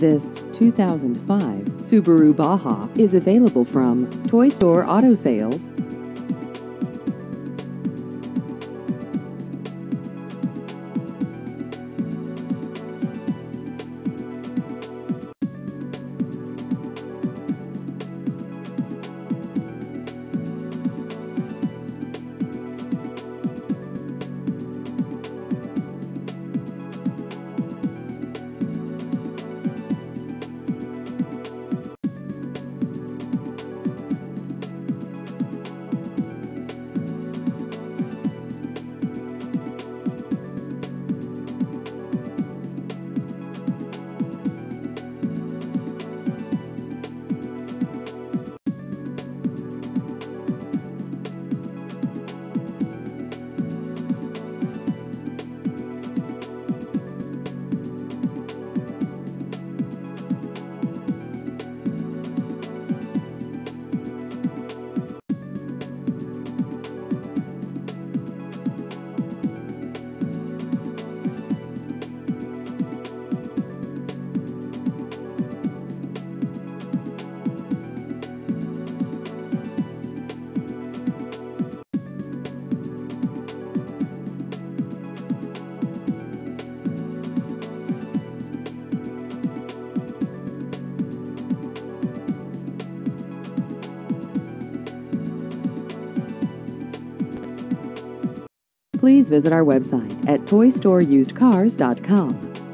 This 2005 Subaru Baja is available from Toy Store Auto Sales. Please visit our website at toystoreusedcars.com.